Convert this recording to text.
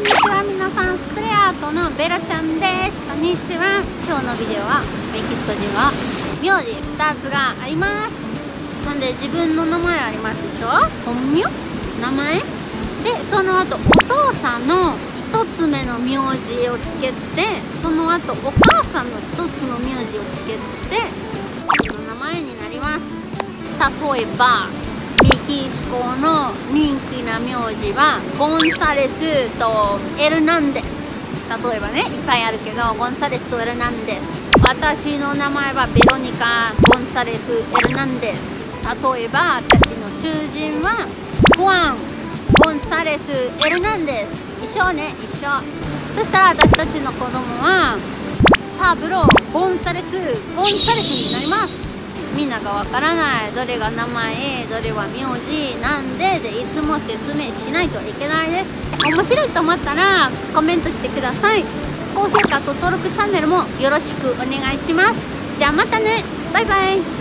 んにちは。皆さんスクレアートのベラちゃんですこんにちは。今日のビデオはメキシコ人は。名字2つがありますほんで自分の名前ありますでしょ本名。名前。でその後お父さんの1つ目の名字をつけてその後お母さんの1つの名字をつけてその名前になります例えばキシコの人気な名字はゴンサレスとエルナンデス。例えばねいっぱいあるけどゴンサレスとエルナンデス私の名前はベロニカ・ゴンサレス・エルナンデス。例えば私の囚人はフアン・ゴンサレス・エルナンデス。一緒ね一緒。そしたら私たちの子供はパブロ・ゴンサレス・ゴンサレス。みんながわからないどれが名前どれは名字なんででいつも説明しないといけないです。面白いと思ったらコメントしてください。高評価と登録チャンネルもよろしくお願いします。じゃあまたね。バイバイ。